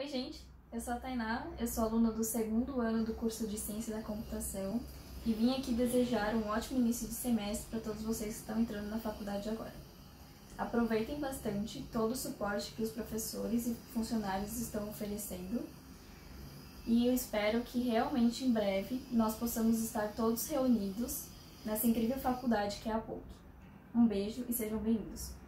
Oi, gente, eu sou a Tainá, eu sou aluna do segundo ano do curso de Ciência da Computação e vim aqui desejar um ótimo início de semestre para todos vocês que estão entrando na faculdade agora. Aproveitem bastante todo o suporte que os professores e funcionários estão oferecendo e eu espero que realmente em breve nós possamos estar todos reunidos nessa incrível faculdade que é a PUC. Um beijo e sejam bem-vindos!